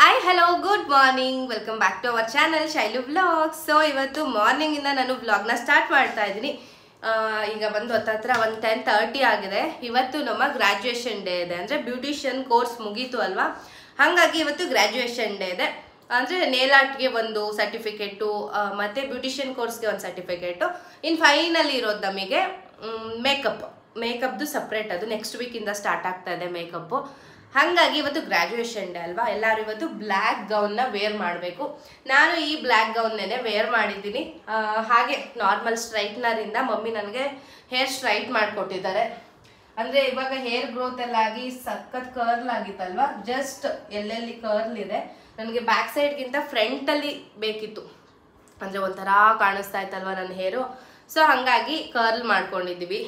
Hi hello good morning welcome back to our channel Shailu vlog so ಇವತ್ತು ಮಾರ್ನಿಂಗಿಂದ ನಾನು ವ್ಲಾಗ್ನ ಸ್ಟಾರ್ಟ್ ಮಾಡ್ತಾ ಇದ್ದೀನಿ. ಈಗ ಬಂದು ಹತ್ತತ್ರ ಒಂದು ಟೆನ್ ತರ್ಟಿ ಆಗಿದೆ. ಇವತ್ತು ನಮ್ಮ ಗ್ರ್ಯಾಜುಯೇಷನ್ ಡೇ ಇದೆ. ಅಂದರೆ ಬ್ಯೂಟಿಷಿಯನ್ ಕೋರ್ಸ್ ಮುಗೀತು ಅಲ್ವಾ? ಹಾಗಾಗಿ ಇವತ್ತು ಗ್ರ್ಯಾಜುಯೇಷನ್ ಡೇ ಇದೆ. ಅಂದರೆ ನೇಲ್ ಆರ್ಟ್ಗೆ ಒಂದು ಸರ್ಟಿಫಿಕೇಟು ಮತ್ತು ಬ್ಯೂಟಿಷಿಯನ್ ಕೋರ್ಸ್ಗೆ ಒಂದು ಸರ್ಟಿಫಿಕೇಟು ಇನ್ನು ಫೈನಲ್ ಇರೋದು ನಮಗೆ ಮೇಕಪ್ ಮೇಕಪ್ದು ಸಪ್ರೇಟ್ ಅದು. ನೆಕ್ಸ್ಟ್ ವೀಕಿಂದ ಸ್ಟಾರ್ಟ್ ಆಗ್ತಾ ಇದೆ ಮೇಕಪ್ಪು ಹಾಗಾಗಿ ಇವತ್ತು ಗ್ರ್ಯಾಜುಯೇಷನ್ ಡೇ ಅಲ್ವಾ? ಎಲ್ಲರೂ ಇವತ್ತು ಬ್ಲ್ಯಾಕ್ ಗೌನ್ನ ವೇರ್ ಮಾಡಬೇಕು. ನಾನು ಈ ಬ್ಲ್ಯಾಕ್ ಗೌನ್ನೇ ವೇರ್ ಮಾಡಿದ್ದೀನಿ. ಹಾಗೆ ನಾರ್ಮಲ್ ಸ್ಟ್ರೈಟ್ನರಿಂದ ಮಮ್ಮಿ ನನಗೆ ಹೇರ್ ಸ್ಟ್ರೈಟ್ ಮಾಡಿಕೊಟ್ಟಿದ್ದಾರೆ. ಅಂದರೆ ಇವಾಗ ಹೇರ್ ಗ್ರೋತ್ ಎಲ್ಲ ಆಗಿ ಸಖತ್ ಕರ್ಲ್ ಆಗಿತ್ತಲ್ವಾ? ಜಸ್ಟ್ ಎಲ್ಲೆಲ್ಲಿ ಕರ್ಲ್ ಇದೆ, ನನಗೆ ಬ್ಯಾಕ್ ಸೈಡ್ಗಿಂತ ಫ್ರಂಟಲ್ಲಿ ಬೇಕಿತ್ತು. ಅಂದರೆ ಒಂಥರ ಕಾಣಿಸ್ತಾ ಇತ್ತಲ್ವ ನನ್ನ ಹೇರು ಸೊ ಹಾಗಾಗಿ ಕರ್ಲ್ ಮಾಡ್ಕೊಂಡಿದ್ದೀವಿ.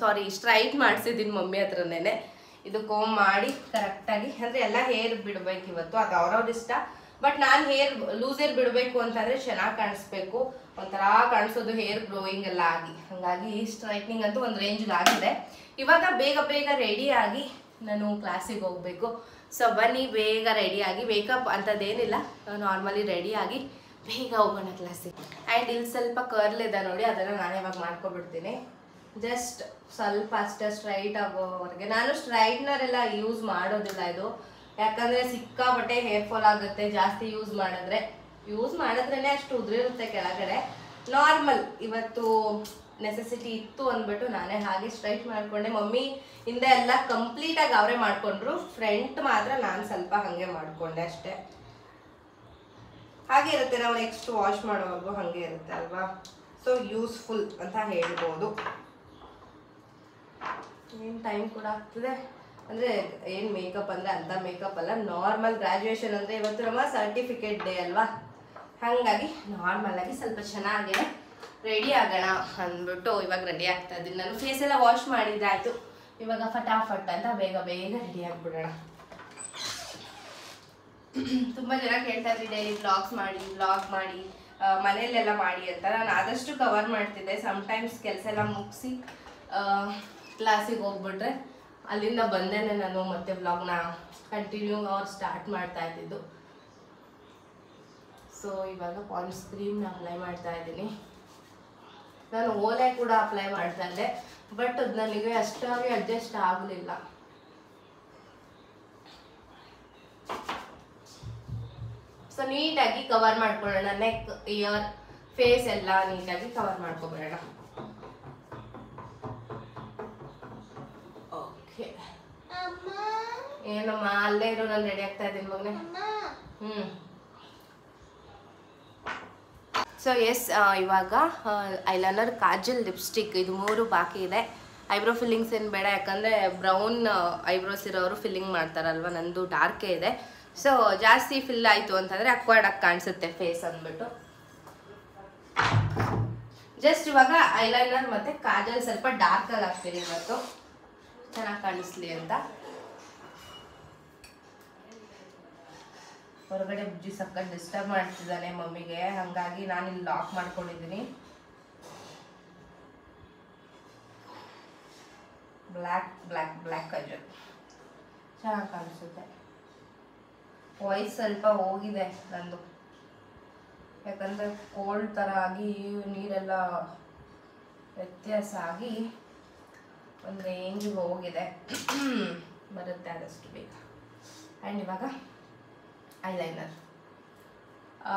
ಸಾರಿ ಸ್ಟ್ರೈಟ್ ಮಾಡಿಸಿದ್ದೀನಿ ಮಮ್ಮಿ ಹತ್ರನೇ ಇದು ಕೋಮ್ ಮಾಡಿ ಕರೆಕ್ಟಾಗಿ ಅಂದರೆ ಎಲ್ಲ ಹೇರ್ ಬಿಡಬೇಕು ಇವತ್ತು, ಅದು ಅವ್ರವ್ರ ಇಷ್ಟ. ಬಟ್ ನಾನು ಹೇರ್ ಲೂಸ್ ಹೇರ್ ಬಿಡಬೇಕು ಅಂತಂದರೆ ಚೆನ್ನಾಗಿ ಕಾಣಿಸ್ಬೇಕು. ಒಂಥರ ಕಾಣಿಸೋದು ಹೇರ್ ಗ್ರೋಯಿಂಗ್ ಎಲ್ಲ ಆಗಿ. ಹಾಗಾಗಿ ಸ್ಟ್ರೈಟ್ನಿಂಗ್ ಅಂತೂ ಒಂದು ರೇಂಜ್ಗೆ ಆಗಿದೆ. ಇವಾಗ ಬೇಗ ಬೇಗ ರೆಡಿಯಾಗಿ ನಾನು ಕ್ಲಾಸಿಗೆ ಹೋಗಬೇಕು. ಸೊ ಬನ್ನಿ, ಬೇಗ ರೆಡಿಯಾಗಿ ಮೇಕಪ್ ಅಂಥದ್ದೇನಿಲ್ಲ ನಾರ್ಮಲಿ ರೆಡಿಯಾಗಿ ಬೇಗ ಹೋಗೋಣ ಕ್ಲಾಸಿಗೆ ಆ್ಯಂಡ್ ಇಲ್ಲಿ ಸ್ವಲ್ಪ ಕರ್ಲ್ ಇದೆ ನೋಡಿ, ಅದನ್ನು ನಾನು ಇವಾಗ ಮಾಡ್ಕೊಬಿಡ್ತೀನಿ. ಜಸ್ಟ್ ಸ್ವಲ್ಪ ಅಷ್ಟೇ ಸ್ಟ್ರೈಟ್ ಆಗೋವರೆಗೆ. ನಾನು ಸ್ಟ್ರೈಟ್ನರ್ ಎಲ್ಲ ಯೂಸ್ ಮಾಡೋದಿಲ್ಲ ಇದು. ಯಾಕಂದರೆ ಸಿಕ್ಕಾಪಟ್ಟೆ ಹೇರ್ ಫಾಲ್ ಆಗುತ್ತೆ, ಜಾಸ್ತಿ ಯೂಸ್ ಮಾಡಿದ್ರೆ. ಯೂಸ್ ಮಾಡಿದ್ರೇ ಅಷ್ಟು ಉದುರಿರುತ್ತೆ ಕೆಳಗಡೆ. ನಾರ್ಮಲ್ ಇವತ್ತು ನೆಸೆಸಿಟಿ ಇತ್ತು ಅಂದ್ಬಿಟ್ಟು ನಾನೇ ಹಾಗೆ ಸ್ಟ್ರೈಟ್ ಮಾಡ್ಕೊಂಡೆ. ಮಮ್ಮಿ ಹಿಂದೆ ಎಲ್ಲ ಕಂಪ್ಲೀಟಾಗಿ ಅವರೇ ಮಾಡಿಕೊಂಡ್ರು. ಫ್ರಂಟ್ ಮಾತ್ರ ನಾನು ಸ್ವಲ್ಪ ಹಾಗೆ ಮಾಡಿಕೊಂಡೆ ಅಷ್ಟೇ. ಹಾಗೆ ಇರುತ್ತೆ, ನಾವು ನೆಕ್ಸ್ಟ್ ವಾಶ್ ಮಾಡೋವರೆಗೂ ಹಾಗೆ ಇರುತ್ತೆ ಅಲ್ವಾ? ಸೊ ಯೂಸ್ಫುಲ್ ಅಂತ ಹೇಳ್ಬೋದು. ಏನು ಟೈಮ್ ಕೂಡ ಆಗ್ತದೆ. ಅಂದರೆ ಏನು ಮೇಕಪ್ ಅಂದರೆ ಅಂಥ ಮೇಕಪ್ ಅಲ್ಲ ನಾರ್ಮಲ್ ಗ್ರ್ಯಾಜುಯೇಷನ್ ಅಂದರೆ ಇವತ್ತು ನಮ್ಮ ಸರ್ಟಿಫಿಕೇಟ್ ಡೇ ಅಲ್ವಾ? ಹಾಗಾಗಿ ನಾರ್ಮಲ್ ಆಗಿ ಸ್ವಲ್ಪ ಚೆನ್ನಾಗಿ ರೆಡಿ ಆಗೋಣ ಅಂದ್ಬಿಟ್ಟು ಇವಾಗ ರೆಡಿ ಆಗ್ತಾ ಇದ್ದೀನಿ. ನಾನು ಫೇಸ್ ಎಲ್ಲ ವಾಶ್ ಮಾಡಿದ್ದಾಯ್ತು ಇವಾಗ ಫಟಾಫಟ್ ಅಂತ ಬೇಗ ಬೇಗ ರೆಡಿ ಆಗಿಬಿಡೋಣ. ತುಂಬ ಜನ ಕೇಳ್ತಾ ಇದ್ರಿ ಡೈಲಿ ಬ್ಲಾಗ್ಸ್ ಮಾಡಿ ಬ್ಲಾಗ್ ಮಾಡಿ ಮನೆಯಲ್ಲೆಲ್ಲ ಮಾಡಿ ಅಂತ. ನಾನು ಆದಷ್ಟು ಕವರ್ ಮಾಡ್ತಿದ್ದೆ. ಸಮ್ಟೈಮ್ಸ್ ಕೆಲಸ ಎಲ್ಲ ಮುಗಿಸಿ ಕ್ಲಾಸಿಗೆ ಹೋಗ್ಬಿಟ್ರೆ ಅಲ್ಲಿಂದ ಬಂದೇನೆ ನಾನು ಮತ್ತೆ ಬ್ಲಾಗ್ನ ಕಂಟಿನ್ಯೂ ಅವ್ರು ಸ್ಟಾರ್ಟ್ ಮಾಡ್ತಾ ಇದ್ದಿದ್ದು. ಸೊ ಇವಾಗ ಪಾನ್ಸ್ ಕ್ರೀಮ್ನ ಅಪ್ಲೈ ಮಾಡ್ತಾ ಇದ್ದೀನಿ. ನಾನು ಓಲೆ ಕೂಡ ಅಪ್ಲೈ ಮಾಡ್ತಾ ಇದ್ದೆ ಬಟ್ ಅದು ನನಗೆ ಅಷ್ಟಾಗಿ ಅಡ್ಜಸ್ಟ್ ಆಗಲಿಲ್ಲ. ಸೊ ನೀಟಾಗಿ ಕವರ್ ಮಾಡ್ಕೊಳ್ಳೋಣ ನೆಕ್ ಇಯರ್ ಫೇಸ್ ಎಲ್ಲ ನೀಟಾಗಿ ಕವರ್ ಮಾಡ್ಕೊಬಿಡೋಣ. ಏನಮ್ಮ ಅಲ್ಲೇ ಇರೋ ನಾನು ರೆಡಿ ಆಗ್ತಾ ಇದ್ದೀನಿ ಮಗನೇ. ಹ್ಞೂ ಸೊ ಎಸ್ ಇವಾಗ ಐಲೈನರ್ ಕಾಜಲ್ ಲಿಪ್ಸ್ಟಿಕ್ ಇದು ಮೂರು ಬಾಕಿ ಇದೆ. ಐಬ್ರೋ ಫಿಲ್ಲಿಂಗ್ಸ್ ಏನು ಬೇಡ ಯಾಕಂದರೆ ಬ್ರೌನ್ ಐಬ್ರೋಸ್ ಇರೋರು ಫಿಲ್ಲಿಂಗ್ ಮಾಡ್ತಾರಲ್ವ ನಂದು ಡಾರ್ಕೇ ಇದೆ. ಸೊ ಜಾಸ್ತಿ ಫಿಲ್ ಆಯಿತು ಅಂತಂದರೆ ಅಕ್ವರ್ಡಾಗಿ ಕಾಣಿಸುತ್ತೆ ಫೇಸ್ ಅಂದ್ಬಿಟ್ಟು. ಜಸ್ಟ್ ಇವಾಗ ಐಲೈನರ್ ಮತ್ತು ಕಾಜಲ್ ಸ್ವಲ್ಪ ಡಾರ್ಕಾಗಿ ಹಾಕ್ತೀನಿ ಇವತ್ತು. ಚೆನ್ನಾಗಿ ಕಾಣಿಸ್ಲಿ ಅಂತ. ಹೊರಗಡೆ ಬುಜ್ಜಿ ಸಕ್ಕತ್ ಡಿಸ್ಟರ್ಬ್ ಮಾಡ್ತಿದ್ದಾನೆ ಮಮ್ಮಿಗೆ. ಹಾಗಾಗಿ ನಾನು ಇಲ್ಲಿ ಲಾಕ್ ಮಾಡ್ಕೊಂಡಿದ್ದೀನಿ. ಬ್ಲ್ಯಾಕ್ ಬ್ಲ್ಯಾಕ್ ಬ್ಲ್ಯಾಕ್ ಕಜಲ್ ಚೆನ್ನಾಗಿ ಕಾಣಿಸುತ್ತೆ. ವಾಯ್ಸ್ ಸ್ವಲ್ಪ ಹೋಗಿದೆ ನಂದು. ಯಾಕಂದರೆ ಕೋಲ್ಡ್ ಥರ ಆಗಿ ನೀರೆಲ್ಲ ವ್ಯತ್ಯಾಸ ಆಗಿ ಒಂದು ರೇಂಜಿಗೆ ಹೋಗಿದೆ. ಬರುತ್ತೆ ಆದಷ್ಟು ಬೇಗ. ಆ್ಯಂಡ್ ಇವಾಗ ಐಲೈನರ್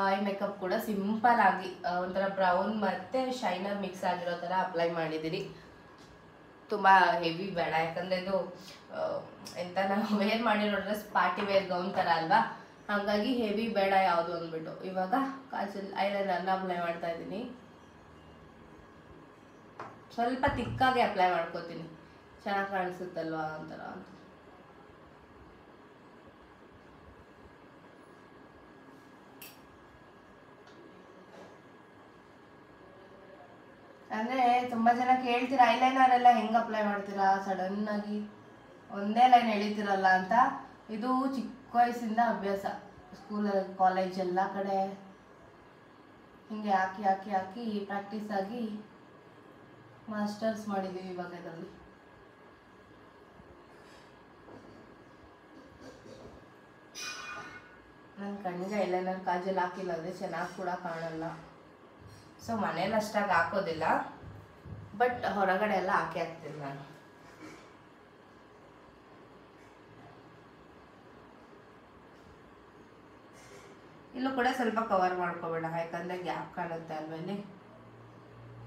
ಐ ಮೇಕಪ್ ಕೂಡ ಸಿಂಪಲ್ ಆಗಿ ಆ, ಒಂಥರ ಬ್ರೌನ್ ಮತ್ತು ಶೈನರ್ ಮಿಕ್ಸ್ ಆಗಿರೋ ಥರ ಅಪ್ಲೈ ಮಾಡಿದ್ದೀನಿ. ತುಂಬ ಹೆವಿ ಬೇಡ ಯಾಕಂದರೆ ಇದು ಆ, ಎಂತ ನಾವು ವೇರ್ ಮಾಡಿರೋ ಡ್ರೆಸ್ ಪಾರ್ಟಿ ವೇರ್ ಗೌನ್ ಥರ ಅಲ್ವಾ? ಹಾಗಾಗಿ ಹೆವಿ ಬೇಡ ಯಾವುದು ಅಂದ್ಬಿಟ್ಟು. ಇವಾಗ ಕಾಜಲ್ ಐಲೈನರ್ನ ಅಪ್ಲೈ ಮಾಡ್ತಾ ಇದ್ದೀನಿ. ಸ್ವಲ್ಪ ತಿಕ್ಕಾಗಿ ಅಪ್ಲೈ ಮಾಡ್ಕೋತೀನಿ. ಚೆನ್ನಾಗಿ ಕಾಣಿಸುತ್ತಲ್ವಾ ಒಂಥರ ಅಂತ. ಅಂದ್ರೆ ತುಂಬಾ ಜನ ಕೇಳ್ತೀರಾ ಐಲೈನರ್ ಎಲ್ಲ ಹೆಂಗ್ ಅಪ್ಲೈ ಮಾಡ್ತೀರಾ? ಸಡನ್ ಆಗಿ ಒಂದೇ ಲೈನ್ ಎಳಿತೀರಲ್ಲ ಅಂತ. ಇದು ಚಿಕ್ಕ ವಯಸ್ಸಿಂದ ಅಭ್ಯಾಸ. ಸ್ಕೂಲಲ್ಲಿ ಕಾಲೇಜ್ ಎಲ್ಲ ಕಡೆ ಹಿಂಗೆ ಹಾಕಿ ಹಾಕಿ ಹಾಕಿ ಪ್ರಾಕ್ಟೀಸ್ ಆಗಿ ಮಾಸ್ಟರ್ಸ್ ಮಾಡಿದ್ದೀವಿ ಇವಾಗ ಇದರಲ್ಲಿ. ನನ್ನ ಕಣ್ಣಿಗೆ ಐಲೈನರ್ ಕಾಜಲ್ ಹಾಕಿಲ್ಲ ಅಂದರೆ ಚೆನ್ನಾಗಿ ಕೂಡ ಕಾಣಲ್ಲ. ಸೊ ಮನೇಲಿ ಅಷ್ಟಾಗಿ ಹಾಕೋದಿಲ್ಲ. ಬಟ್ ಹೊರಗಡೆ ಎಲ್ಲ ಹಾಕಿ ಹಾಕ್ತೀನಿ ನಾನು. ಇಲ್ಲೂ ಕೂಡ ಸ್ವಲ್ಪ ಕವರ್ ಮಾಡ್ಕೋಬೇಡ. ಯಾಕಂದರೆ ಗ್ಯಾಪ್ ಕಾಣುತ್ತೆ ಅಲ್ವಾ ಇಲ್ಲಿ?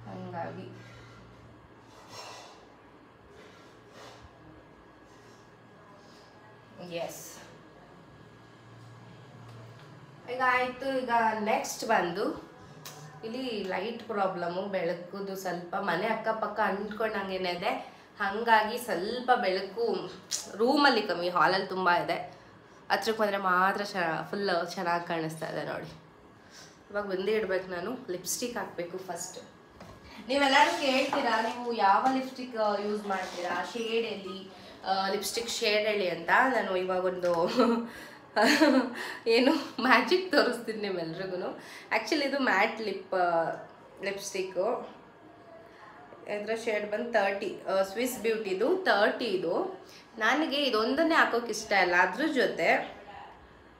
ಹಂಗಾಗಿ. ಎಸ್ ಈಗ ಆಯಿತು. ಈಗ ನೆಕ್ಸ್ಟ್ ಬಂದು ಇಲ್ಲಿ ಲೈಟ್ ಪ್ರಾಬ್ಲಮ್ಮು ಬೆಳಕುದು ಸ್ವಲ್ಪ ಮನೆ ಅಕ್ಕಪಕ್ಕ ಅಂಟ್ಕೊಂಡಂಗೇನೆ ಇದೆ ಹಾಗಾಗಿ ಸ್ವಲ್ಪ ಬೆಳಕು ರೂಮಲ್ಲಿ ಕಮ್ಮಿ ಹಾಲಲ್ಲಿ ತುಂಬ ಇದೆ. ಹತ್ರಕ್ಕೆ ಬಂದರೆ ಮಾತ್ರ ಫುಲ್ ಚೆನ್ನಾಗಿ ಕಾಣಿಸ್ತಾ ಇದೆ ನೋಡಿ. ಇವಾಗ ಬಂದೇ ಇಡ್ಬೇಕು ನಾನು ಲಿಪ್ಸ್ಟಿಕ್ ಹಾಕಬೇಕು ಫಸ್ಟ್ ನೀವೆಲ್ಲರೂ ಕೇಳ್ತೀರಾ, ನೀವು ಯಾವ ಲಿಪ್ಸ್ಟಿಕ್ ಯೂಸ್ ಮಾಡ್ತೀರಾ? ಶೇಡ್ ಎಲ್ಲಿ ಲಿಪ್ಸ್ಟಿಕ್ ಶೇಡ್ ಹೇಳಿ ಅಂತ? ನಾನು ಇವಾಗೊಂದು ಏನು ಮ್ಯಾಜಿಕ್ ತೋರಿಸ್ತೀನಿ ನಿಮ್ಮೆಲ್ರಿಗೂ ಆ್ಯಕ್ಚುಲಿ ಇದು ಮ್ಯಾಟ್ ಲಿಪ್ ಲಿಪ್ಸ್ಟಿಕ್ಕು ಇದರ ಶೇಡ್ ಬಂದು ತರ್ಟಿ ಸ್ವಿಸ್ ಬ್ಯೂಟಿದು ತರ್ಟಿ ಇದು ನನಗೆ ಇದೊಂದನ್ನೇ ಹಾಕೋಕೆ ಇಷ್ಟ ಇಲ್ಲ. ಅದ್ರ ಜೊತೆ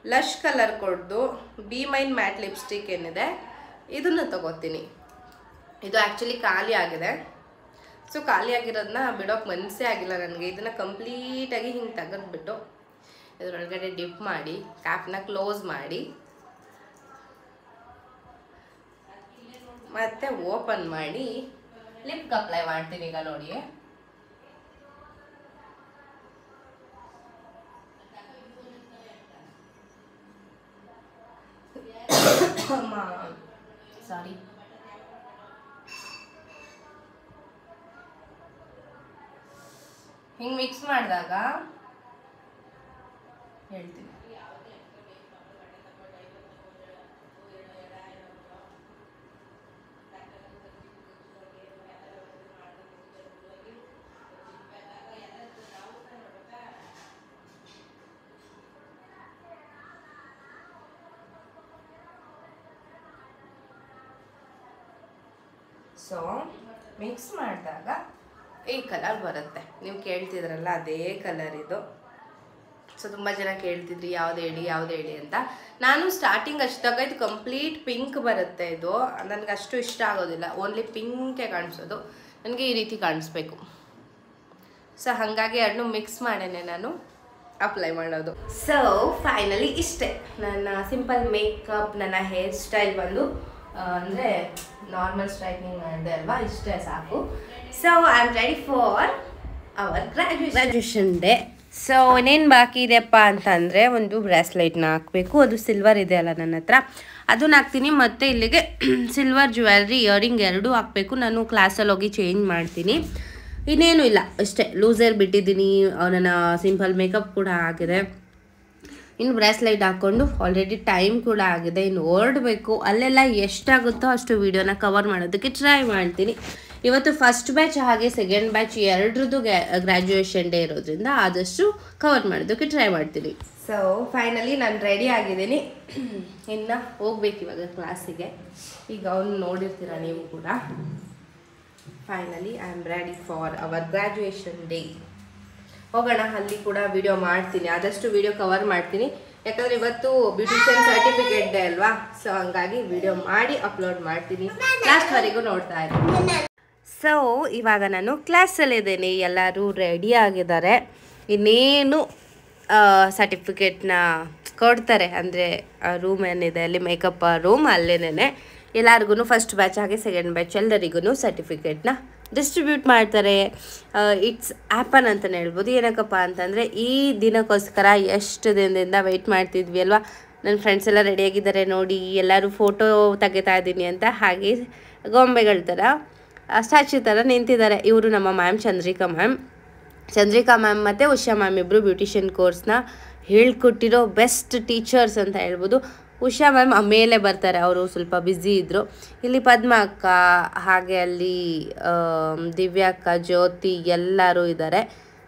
ಲಶ್ ಕಲರ್ ಕೊಡ್ದು ಬಿ ಮೈನ್ ಮ್ಯಾಟ್ ಲಿಪ್ಸ್ಟಿಕ್ ಏನಿದೆ, ಇದನ್ನು ತಗೋತೀನಿ. ಇದು ಆ್ಯಕ್ಚುಲಿ ಖಾಲಿ ಆಗಿದೆ. ಸೊ ಖಾಲಿ ಆಗಿರೋದನ್ನ ಬಿಡೋಕೆ ಮನಸ್ಸೇ ಆಗಿಲ್ಲ ನನಗೆ. ಇದನ್ನು ಕಂಪ್ಲೀಟಾಗಿ ಹಿಂಗೆ ತೆಗೆದ್ಬಿಟ್ಟು ಇದರೊಳಗಡೆ ಡಿಪ್ ಮಾಡಿ ಕ್ಯಾಪ್ನ ಕ್ಲೋಸ್ ಮಾಡಿ. ಮತ್ತೆ ಓಪನ್ ಮಾಡಿ. ಲಿಪ್ ಅಪ್ಲೈ ಮಾಡ್ತೀನಿ ಈಗ ನೋಡಿ. ಸಾರಿ ಹಿಂಗೆ ಮಿಕ್ಸ್ ಮಾಡಿದಾಗ ಹೇಳ್ತೀನಿ. ಸೊ ಮಿಕ್ಸ್ ಮಾಡಿದಾಗ ಈ ಕಲರ್ ಬರುತ್ತೆ. ನೀವು ಕೇಳ್ತಿದ್ರಲ್ಲ ಅದೇ ಕಲರ್ ಇದು. ಸೊ ತುಂಬ ಜನ ಕೇಳ್ತಿದ್ರಿ, ಯಾವ್ದು ಹೇಳಿ ಯಾವ್ದು ಹೇಳಿ ಅಂತ. ನಾನು ಸ್ಟಾರ್ಟಿಂಗ್ ಅಷ್ಟಾಗ ಇದು ಕಂಪ್ಲೀಟ್ ಪಿಂಕ್ ಬರುತ್ತೆ ಇದು. ನನಗೆ ಅಷ್ಟು ಇಷ್ಟ ಆಗೋದಿಲ್ಲ. ಓನ್ಲಿ ಪಿಂಕೇ ಕಾಣಿಸೋದು. ನನಗೆ ಈ ರೀತಿ ಕಾಣಿಸ್ಬೇಕು. ಸೊ ಹಾಗಾಗಿ ಅದನ್ನು ಮಿಕ್ಸ್ ಮಾಡೇನೆ ನಾನು. ಅಪ್ಲೈ ಮಾಡೋದು. ಸೊ ಫೈನಲಿ ಇಷ್ಟೇ. ನನ್ನ ಸಿಂಪಲ್ ಮೇಕಪ್ ನನ್ನ ಹೇರ್ ಸ್ಟೈಲ್ ಬಂದು ಅಂದರೆ ನಾರ್ಮಲ್ ಸ್ಟ್ರೈಟ್ನಿಂಗ್ ಮಾಡಿದೆ ಅಲ್ವಾ? ಇಷ್ಟೇ ಸಾಕು. So I am ready for our graduation graduation day so ಇನ್ನೇನು ಬಾಕಿ ಇದೆಯಪ್ಪ ಅಂತಂದರೆ ಒಂದು ಬ್ರಾಸ್ಲೈಟ್ನ ಹಾಕಬೇಕು. ಅದು ಸಿಲ್ವರ್ ಇದೆ ಅಲ್ಲ ನನ್ನ ಹತ್ರ. ಅದನ್ನ ಹಾಕ್ತೀನಿ. ಮತ್ತು ಇಲ್ಲಿಗೆ ಸಿಲ್ವರ್ ಜ್ಯುವೆಲ್ರಿ ಇಯರಿಂಗ್ ಎರಡೂ ಹಾಕಬೇಕು. ನಾನು ಕ್ಲಾಸಲ್ಲಿ ಹೋಗಿ ಚೇಂಜ್ ಮಾಡ್ತೀನಿ. ಇನ್ನೇನು ಇಲ್ಲ. ಅಷ್ಟೇ. ಲೂಸರ್ ಬಿಟ್ಟಿದ್ದೀನಿ. ನನ್ನ ಸಿಂಪಲ್ ಮೇಕಪ್ ಕೂಡ ಆಗಿದೆ. ಇನ್ನು ಬ್ರಾಸ್ಲೈಟ್ ಹಾಕ್ಕೊಂಡು ಆಲ್ರೆಡಿ ಟೈಮ್ ಕೂಡ ಆಗಿದೆ. ಇನ್ನು ಹೊರಡಬೇಕು ಅಲ್ಲೆಲ್ಲ ಎಷ್ಟಾಗುತ್ತೋ ಅಷ್ಟು ವೀಡಿಯೋನ ಕವರ್ ಮಾಡೋದಕ್ಕೆ ಟ್ರೈ ಮಾಡ್ತೀನಿ. ಇವತ್ತು ಫಸ್ಟ್ ಬ್ಯಾಚ್ ಹಾಗೆ ಸೆಕೆಂಡ್ ಬ್ಯಾಚ್ ಎರಡರದ್ದು ಗ್ರ್ಯಾಜುಯೇಷನ್ ಡೇ ಇರೋದ್ರಿಂದ ಆದಷ್ಟು ಕವರ್ ಮಾಡೋದಕ್ಕೆ ಟ್ರೈ ಮಾಡ್ತೀನಿ. ಸೊ ಫೈನಲಿ ನಾನು ರೆಡಿ ಆಗಿದ್ದೀನಿ. ಇನ್ನು ಹೋಗ್ಬೇಕು ಇವಾಗ ಕ್ಲಾಸಿಗೆ ಈಗ ಅವನು ನೋಡಿರ್ತೀರ ನೀವು ಕೂಡ. Finally I am ready for our graduation day ಹೋಗೋಣ, ಅಲ್ಲಿ ಕೂಡ ವಿಡಿಯೋ ಮಾಡ್ತೀನಿ. ಆದಷ್ಟು ವಿಡಿಯೋ ಕವರ್ ಮಾಡ್ತೀನಿ. ಯಾಕಂದ್ರೆ ಇವತ್ತು ಬ್ಯೂಟಿಷಿಯನ್ ಸರ್ಟಿಫಿಕೇಟ್ ಡೇ ಅಲ್ವಾ? ಸೊ ಹಂಗಾಗಿ ವಿಡಿಯೋ ಮಾಡಿ ಅಪ್ಲೋಡ್ ಮಾಡ್ತೀನಿ. ಲಾಸ್ಟ್ವರೆಗೂ ನೋಡ್ತಾ ಇದ್ದೀನಿ ಸೊ ಇವಾಗ ನಾನು ಕ್ಲಾಸಲ್ಲಿದ್ದೇನೆ ಎಲ್ಲರೂ ರೆಡಿ ಆಗಿದ್ದಾರೆ. ಇನ್ನೇನು ಸರ್ಟಿಫಿಕೇಟ್ನ ಕೊಡ್ತಾರೆ. ಅಂದರೆ ರೂಮ್ ಏನಿದೆ, ಅಲ್ಲಿ ಮೇಕಪ್ ರೂಮ್ ಅಲ್ಲೇನೇ ಎಲ್ಲರಿಗೂ ಫಸ್ಟ್ ಬ್ಯಾಚ್ ಹಾಗೆ ಸೆಕೆಂಡ್ ಬ್ಯಾಚ್ ಎಲ್ಲರಿಗೂ ಸರ್ಟಿಫಿಕೇಟ್ನ ಡಿಸ್ಟ್ರಿಬ್ಯೂಟ್ ಮಾಡ್ತಾರೆ. ಇಟ್ಸ್ ಆ್ಯಪನ್ ಅಂತಲೇ ಹೇಳ್ಬೋದು. ಏನಕ್ಕಪ್ಪ ಅಂತಂದರೆ ಈ ದಿನಕ್ಕೋಸ್ಕರ ಎಷ್ಟು ದಿನದಿಂದ ವೆಯ್ಟ್ ಮಾಡ್ತಿದ್ವಿ ಅಲ್ವಾ? ನನ್ನ ಫ್ರೆಂಡ್ಸ್ ಎಲ್ಲ ರೆಡಿಯಾಗಿದ್ದಾರೆ ನೋಡಿ, ಎಲ್ಲರೂ ಫೋಟೋ ತೆಗಿತಾ ಇದ್ದೀನಿ ಅಂತ ಹಾಗೆ ಗೊಂಬೆಗಳ ಥರ ಸ್ಟ್ಯಾಚ್ಯೂ ಥರ ನಿಂತಿದ್ದಾರೆ. ಇವರು ನಮ್ಮ ma'am Chandrika ma'am Chandrika ma'am ಮತ್ತು ಉಷಾ ಮ್ಯಾಮ್ ಇಬ್ಬರು ಬ್ಯೂಟಿಷಿಯನ್ ಕೋರ್ಸ್ನ ಹೇಳ್ಕೊಟ್ಟಿರೋ ಬೆಸ್ಟ್ ಟೀಚರ್ಸ್ ಅಂತ ಹೇಳ್ಬೋದು. ಉಷಾ ಮ್ಯಾಮ್ ಮೇಲೆ ಬರ್ತಾರೆ, ಅವರು ಸ್ವಲ್ಪ ಬ್ಯುಸಿ ಇದ್ದರು ಇಲ್ಲಿ ಪದ್ಮ ಅಕ್ಕ ಹಾಗೆ ಅಲ್ಲಿ ದಿವ್ಯಾ ಅಕ್ಕ ಜ್ಯೋತಿ ಎಲ್ಲರೂ ಇದ್ದಾರೆ.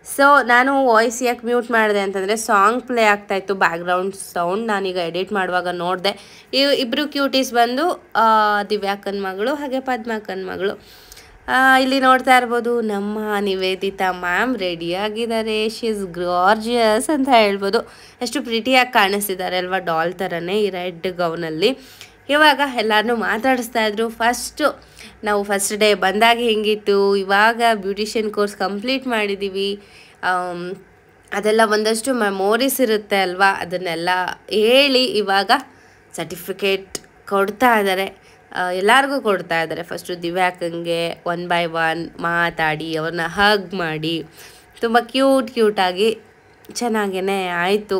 ಸೊ ನಾನು ವಾಯ್ಸ್ ಯಾಕೆ ಮ್ಯೂಟ್ ಮಾಡಿದೆ ಅಂತಂದರೆ ಸಾಂಗ್ ಪ್ಲೇ ಆಗ್ತಾಯಿತ್ತು ಬ್ಯಾಕ್ಗ್ರೌಂಡ್ ಸೌಂಡ್ ನಾನೀಗ ಎಡಿಟ್ ಮಾಡುವಾಗ ನೋಡಿದೆ. ಇವ್ ಇಬ್ಬರು ಕ್ಯೂಟೀಸ್ ಬಂದು ದಿವ್ಯಾಕನ ಮಗಳು, ಹಾಗೆ ಪದ್ಮಾಕ್ಕನ ಮಗಳು. ಇಲ್ಲಿ ನೋಡ್ತಾ ಇರ್ಬೋದು ನಮ್ಮ ನಿವೇದಿತಾ ಮ್ಯಾಮ್ ರೆಡಿ ಆಗಿದ್ದಾರೆ. ಶಿ ಇಸ್ ಗ್ರಾರ್ಜಿಯಸ್ ಅಂತ ಹೇಳ್ಬೋದು. ಎಷ್ಟು ಪ್ರಿಟಿಯಾಗಿ ಕಾಣಿಸ್ತಿದ್ದಾರೆ ಅಲ್ವಾ ಡಾಲ್ ಥರನೇ ಈ ರೆಡ್ ಗೌನಲ್ಲಿ ಇವಾಗ ಎಲ್ಲರನ್ನೂ ಮಾತಾಡಿಸ್ತಾ ಇದ್ರು. ಫಸ್ಟು ನಾವು ಫಸ್ಟ್ ಡೇ ಬಂದಾಗ ಹೆಂಗಿತ್ತು? ಇವಾಗ ಬ್ಯೂಟಿಷಿಯನ್ ಕೋರ್ಸ್ ಕಂಪ್ಲೀಟ್ ಮಾಡಿದ್ದೀವಿ ಅದೆಲ್ಲ ಒಂದಷ್ಟು ಮೆಮೋರೀಸ್ ಇರುತ್ತೆ ಅಲ್ವಾ? ಅದನ್ನೆಲ್ಲ ಹೇಳಿ ಇವಾಗ ಸರ್ಟಿಫಿಕೇಟ್ ಕೊಡ್ತಾ ಇದ್ದಾರೆ. ಎಲ್ಲರಿಗೂ ಕೊಡ್ತಾ ಇದ್ದಾರೆ. ಫಸ್ಟು ದಿವ್ಯಾಕಂಗೆ ಒನ್ ಬೈ ಒನ್ ಮಾತಾಡಿ, ಅವ್ರನ್ನ ಹಗ್ ಮಾಡಿ. ತುಂಬ ಕ್ಯೂಟ್ ಕ್ಯೂಟಾಗಿ ಚೆನ್ನಾಗೇ ಆಯಿತು.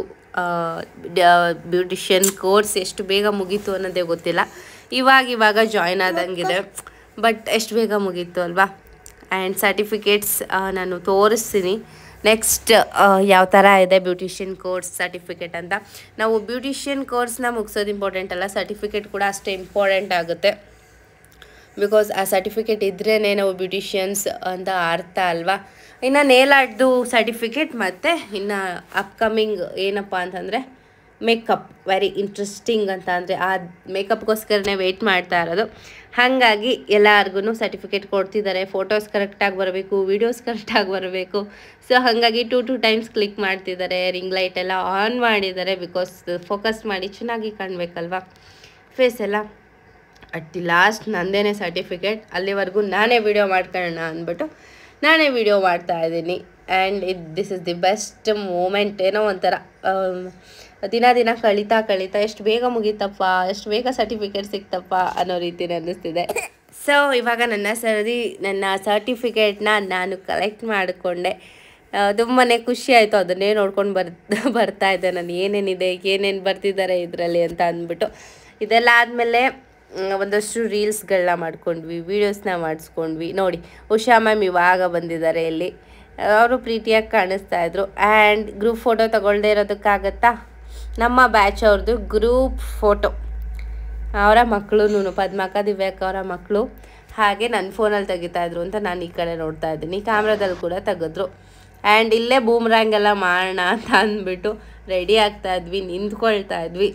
ಬ್ಯೂಟಿಷಿಯನ್ ಕೋರ್ಸ್ ಎಷ್ಟು ಬೇಗ ಮುಗೀತು ಅನ್ನೋದೇ ಗೊತ್ತಿಲ್ಲ. ಇವಾಗ ಇವಾಗ ಜಾಯ್ನ್ ಆದಂಗಿದೆ. ಬಟ್ ಎಷ್ಟು ಬೇಗ ಮುಗೀತು ಅಲ್ವಾ? ಆ್ಯಂಡ್ ಸರ್ಟಿಫಿಕೇಟ್ಸ್ ನಾನು ತೋರಿಸ್ತೀನಿ. ನೆಕ್ಸ್ಟ್ ಯಾವ ಥರ ಇದೆ ಬ್ಯೂಟಿಷಿಯನ್ ಕೋರ್ಸ್ ಸರ್ಟಿಫಿಕೇಟ್ ಅಂತ. ನಾವು ಬ್ಯೂಟಿಷಿಯನ್ ಕೋರ್ಸ್ನ ಮುಗಿಸೋದು ಇಂಪಾರ್ಟೆಂಟ್ ಅಲ್ಲ ಸರ್ಟಿಫಿಕೇಟ್ ಕೂಡ ಅಷ್ಟೇ ಇಂಪಾರ್ಟೆಂಟ್ ಆಗುತ್ತೆ. ಬಿಕಾಸ್ ಆ ಸರ್ಟಿಫಿಕೇಟ್ ಇದ್ರೇ ನಾವು ಬ್ಯೂಟಿಷಿಯನ್ಸ್ ಅಂತ ಅರ್ಥ ಅಲ್ವಾ? ಇನ್ನು ನೇಲಾಡ್ದು ಸರ್ಟಿಫಿಕೇಟ್ ಮತ್ತು ಇನ್ನು ಅಪ್ಕಮಿಂಗ್ ಏನಪ್ಪ ಅಂತಂದರೆ ಮೇಕಪ್ ವೆರಿ ಇಂಟ್ರೆಸ್ಟಿಂಗ್ ಅಂತ ಅಂದರೆ ಆ ಮೇಕಪ್ಗೋಸ್ಕರನೇ ವೆಯ್ಟ್ ಮಾಡ್ತಾ ಇರೋದು. ಹಾಗಾಗಿ ಎಲ್ಲರಿಗೂ ಸರ್ಟಿಫಿಕೇಟ್ ಕೊಡ್ತಿದ್ದಾರೆ. ಫೋಟೋಸ್ ಕರೆಕ್ಟಾಗಿ ಬರಬೇಕು ವೀಡಿಯೋಸ್ ಕರೆಕ್ಟಾಗಿ ಬರಬೇಕು. ಸೊ ಹಾಗಾಗಿ ಟೂ ಟೂ ಟೈಮ್ಸ್ ಕ್ಲಿಕ್ ಮಾಡ್ತಿದ್ದಾರೆ. ರಿಂಗ್ ಲೈಟ್ ಎಲ್ಲ ಆನ್ ಮಾಡಿದ್ದಾರೆ ಬಿಕಾಸ್ ಫೋಕಸ್ ಮಾಡಿ ಚೆನ್ನಾಗಿ ಕಾಣಬೇಕಲ್ವಾ? ಫೇಸ್ ಎಲ್ಲ ಅಟ್ ದಿ ಲಾಸ್ಟ್ ನಂದೇನೆ ಸರ್ಟಿಫಿಕೇಟ್ ಅಲ್ಲಿವರೆಗೂ ನಾನೇ ವಿಡಿಯೋ ಮಾಡ್ಕೊಳ್ಳೋಣ ಅಂದ್ಬಿಟ್ಟು ನಾನೇ ವಿಡಿಯೋ ಮಾಡ್ತಾ ಇದ್ದೀನಿ. ಆ್ಯಂಡ್ ಇದು this is the best moment ಏನೋ ಒಂಥರ. ಆಮ್, ದಿನ ದಿನ ಕಳೀತಾ ಕಳೀತಾ ಎಷ್ಟು ಬೇಗ ಮುಗೀತಪ್ಪ ಎಷ್ಟು ಬೇಗ ಸರ್ಟಿಫಿಕೇಟ್ ಸಿಕ್ತಪ್ಪ ಅನ್ನೋ ರೀತಿ ಅನ್ನಿಸ್ತಿದೆ. ಸೊ ಇವಾಗ ನನ್ನ ಸರಿ ನನ್ನ ಸರ್ಟಿಫಿಕೇಟ್ನ ನಾನು ಕಲೆಕ್ಟ್ ಮಾಡಿಕೊಂಡೆ. ತುಂಬಾ ಖುಷಿ ಆಯಿತು ಅದನ್ನೇ ನೋಡ್ಕೊಂಡು ಬರ್ ಬರ್ತಾ ಇದ್ದೆ ನಾನು. ಏನೇನಿದೆ ಏನೇನು ಬರ್ತಿದ್ದಾರೆ ಇದರಲ್ಲಿ ಅಂತ ಅಂದ್ಬಿಟ್ಟು. ಇದೆಲ್ಲ ಆದಮೇಲೆ ಒಂದಷ್ಟು ರೀಲ್ಸ್ಗಳನ್ನ ಮಾಡ್ಕೊಂಡ್ವಿ ವೀಡಿಯೋಸ್ನ ಮಾಡಿಸ್ಕೊಂಡ್ವಿ. ನೋಡಿ ಉಷಾ ಮ್ಯಾಮ್ ಇವಾಗ ಬಂದಿದ್ದಾರೆ ಇಲ್ಲಿ. ಅವರು ಪ್ರೀತಿಯಾಗಿ ಕಾಣಿಸ್ತಾ ಇದ್ರು. ಆ್ಯಂಡ್ ಗ್ರೂಪ್ ಫೋಟೋ ತಗೊಳ್ದೇ ಇರೋದಕ್ಕಾಗತ್ತಾ? ನಮ್ಮ ಬ್ಯಾಚ್ ಅವ್ರದ್ದು ಗ್ರೂಪ್ ಫೋಟೋ ಅವರ ಮಕ್ಕಳು ಪದ್ಮಾಕ ದಿವ್ಯಾಕ ಅವರ ಮಕ್ಕಳು ಹಾಗೆ ನನ್ನ ಫೋನಲ್ಲಿ ತೆಗಿತಾಯಿದ್ರು ಅಂತ ನಾನು ಈ ಕಡೆ ನೋಡ್ತಾ ಇದ್ದೀನಿ. ಕ್ಯಾಮ್ರಾದಲ್ಲಿ ಕೂಡ ತೆಗೆದ್ರು. ಆ್ಯಂಡ್ ಇಲ್ಲೇ ಬೂಮ್ರಾಂಗ್ ಎಲ್ಲ ಮಾಡೋಣ ಅಂತ ಅಂದ್ಬಿಟ್ಟು ರೆಡಿ ಆಗ್ತಾ ಇದ್ವಿ, ನಿಂತ್ಕೊಳ್ತಾ ಇದ್ವಿ.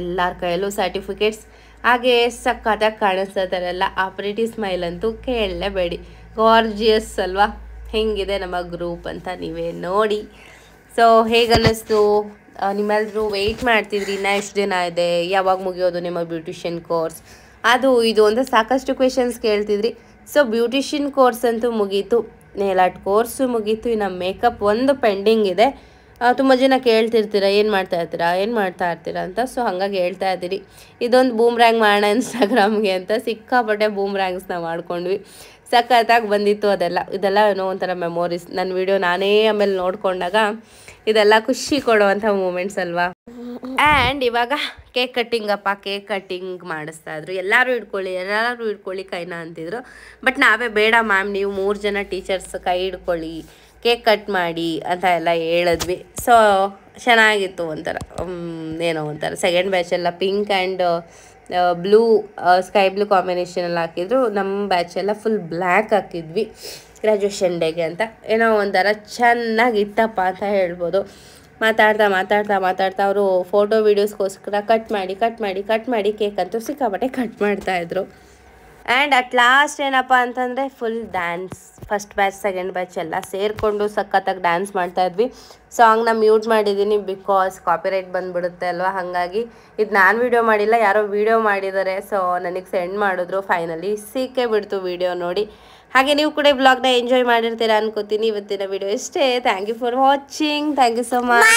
ಎಲ್ಲರ ಕೈಯಲ್ಲೂ ಸರ್ಟಿಫಿಕೇಟ್ಸ್ ಹಾಗೆ ಸಕ್ಕತ್ತಾಗಿ ಕಾಣಿಸ್ತಾ ಇದಾರೆಲ್ಲ ಆ ಪ್ರಿಟಿ ಸ್ಮೈಲ್ ಅಂತೂ ಕೇಳಲೇಬೇಡಿ. ಗಾರ್ಜಿಯಸ್ ಅಲ್ವಾ? ಹೆಂಗಿದೆ ನಮ್ಮ ಗ್ರೂಪ್ ಅಂತ ನೀವೇ ನೋಡಿ. ಸೊ ಹೇಗನ್ನಿಸ್ತು? ನಿಮ್ಮೆಲ್ಲರೂ ವೆಯ್ಟ್ ಮಾಡ್ತಿದ್ರಿ, ಇನ್ನ ಎಷ್ಟು ದಿನ ಇದೆ? ಯಾವಾಗ ಮುಗಿಯೋದು ನಿಮ್ಮ ಬ್ಯೂಟಿಷಿಯನ್ ಕೋರ್ಸ್ ಅದು, ಇದು ಅಂತ ಸಾಕಷ್ಟು ಕ್ವೆಶನ್ಸ್ ಕೇಳ್ತಿದ್ರಿ. ಸೊ ಬ್ಯೂಟಿಷಿಯನ್ ಕೋರ್ಸ್ ಅಂತೂ ಮುಗೀತು. ನೇಲ್ ಆರ್ಟ್ ಕೋರ್ಸು ಮುಗೀತು. ಇನ್ನು ಮೇಕಪ್ ಒಂದು ಪೆಂಡಿಂಗ್ ಇದೆ. ತುಂಬ ಜನ ಕೇಳ್ತಿರ್ತೀರ, ಏನು ಮಾಡ್ತಾ ಇರ್ತೀರಾ, ಏನು ಮಾಡ್ತಾ ಇರ್ತೀರಾ ಅಂತ? ಸೊ ಹಾಗಾಗಿ ಹೇಳ್ತಾ ಇದ್ದೀರಿ. ಇದೊಂದು ಬೂಮ್ ರ್ಯಾಂಗ್ ಮಾಡೋಣ ಇನ್ಸ್ಟಾಗ್ರಾಮ್ಗೆ ಅಂತ. ಸಿಕ್ಕಾಪಟ್ಟೆ ಬೂಮ್ ರ್ಯಾಂಗ್ಸ್ನ ಮಾಡ್ಕೊಂಡ್ವಿ. ಸಖತ್ತಾಗಿ ಬಂದಿತ್ತು ಅದೆಲ್ಲ. ಇದೆಲ್ಲ ಏನೋ ಒಂಥರ ಮೆಮೊರೀಸ್ ನನ್ನ ವಿಡಿಯೋ ನಾನೇ ಆಮೇಲೆ ನೋಡ್ಕೊಂಡಾಗ ಇದೆಲ್ಲ ಖುಷಿ ಕೊಡುವಂಥ ಮೂಮೆಂಟ್ಸ್ ಅಲ್ವಾ? ಆ್ಯಂಡ್ ಇವಾಗ ಕೇಕ್ ಕಟ್ಟಿಂಗ್ ಅಪ್ಪ ಕೇಕ್ ಕಟ್ಟಿಂಗ್ ಮಾಡಿಸ್ತಾ ಇದ್ರು. ಎಲ್ಲರೂ ಹಿಡ್ಕೊಳ್ಳಿ ಎಲ್ಲರೂ ಹಿಡ್ಕೊಳ್ಳಿ ಕೈನ ಅಂತಿದ್ರು. ಬಟ್ ನಾವೇ ಬೇಡ ಮ್ಯಾಮ್ ನೀವು ಮೂರು ಜನ ಟೀಚರ್ಸ್ ಕೈ ಹಿಡ್ಕೊಳ್ಳಿ ಕೇಕ್ ಕಟ್ ಮಾಡಿ ಅಂತ ಎಲ್ಲ ಹೇಳಿದ್ವಿ. ಸೊ ಚೆನ್ನಾಗಿತ್ತು ಒಂಥರ. ಏನೋ ಒಂಥರ. Second ಬ್ಯಾಚೆಲ್ಲ pink and blue sky blue ಕಾಂಬಿನೇಷನಲ್ಲಿ ಹಾಕಿದ್ರು. ನಮ್ಮ ಬ್ಯಾಚೆಲ್ಲ ಫುಲ್ ಬ್ಲ್ಯಾಕ್ ಹಾಕಿದ್ವಿ ಗ್ರ್ಯಾಜುಯೇಷನ್ ಡೇಗೆ ಅಂತ. ಏನೋ ಒಂಥರ ಚೆನ್ನಾಗಿತ್ತಪ್ಪ ಅಂತ ಹೇಳ್ಬೋದು. ಮಾತಾಡ್ತಾ ಮಾತಾಡ್ತಾ ಮಾತಾಡ್ತಾ ಅವರು ಫೋಟೋ ವೀಡಿಯೋಸ್ಗೋಸ್ಕರ ಕಟ್ ಮಾಡಿ ಕಟ್ ಮಾಡಿ ಕಟ್ ಮಾಡಿ ಕೇಕ್ ಅಂತೂ ಸಿಕ್ಕಾಪಟ್ಟೆ ಕಟ್ ಮಾಡ್ತಾಯಿದ್ರು ಆ್ಯಂಡ್ ಅಟ್ ಲಾಸ್ಟ್ ಏನಪ್ಪ ಅಂತಂದರೆ full dance first batch second batch ಎಲ್ಲ ಸೇರಿಕೊಂಡು ಸಖತ್ತಾಗಿ ಡ್ಯಾನ್ಸ್ ಮಾಡ್ತಾಯಿದ್ವಿ ಸಾಂಗ್ನ ಮ್ಯೂಟ್ ಮಾಡಿದ್ದೀನಿ ಬಿಕಾಸ್ ಕಾಪಿರೈಟ್ ಬಂದುಬಿಡುತ್ತೆ ಅಲ್ವಾ? ಹಾಗಾಗಿ ಇದು ನಾನು ವೀಡಿಯೋ ಮಾಡಿಲ್ಲ, ಯಾರೋ ವೀಡಿಯೋ ಮಾಡಿದ್ದಾರೆ ಸೊ ನನಗೆ ಸೆಂಡ್ ಮಾಡಿದ್ರು. ಫೈನಲಿ ಸಿಕ್ಕೇ ಬಿಡ್ತು ವೀಡಿಯೋ ನೋಡಿ. ಹಾಗೆ ನೀವು ಕೂಡ ಬ್ಲಾಗ್ನ ಎಂಜಾಯ್ ಮಾಡಿರ್ತೀರಾ ಅನ್ಕೋತೀನಿ. ಇವತ್ತಿನ ವಿಡಿಯೋ ಇಷ್ಟೇ. Thank you for watching thank you so much